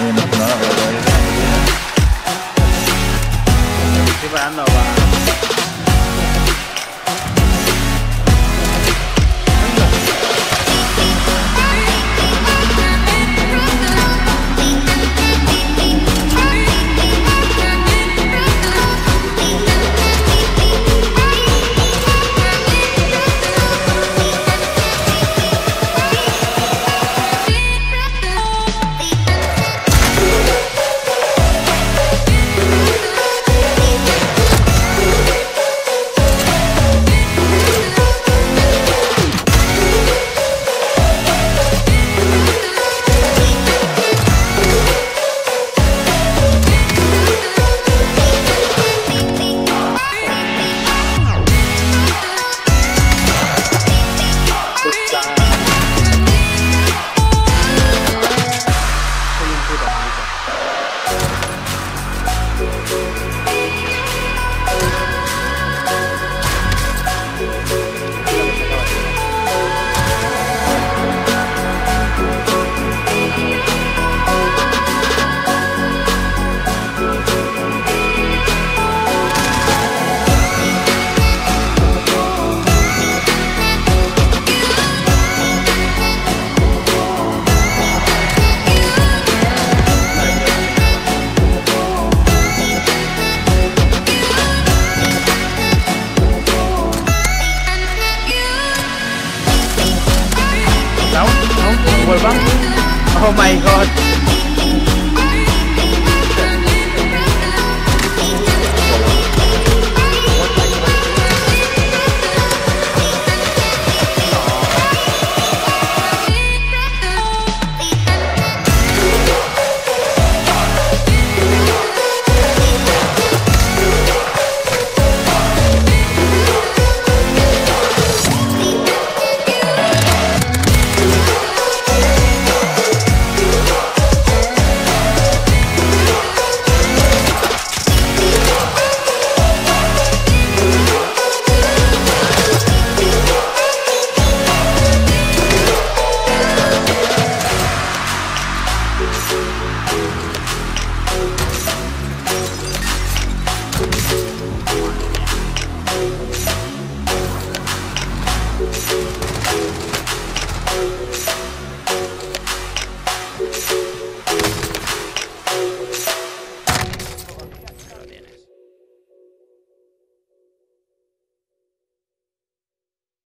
thì no, no, no, Estoy parando. Oh my god.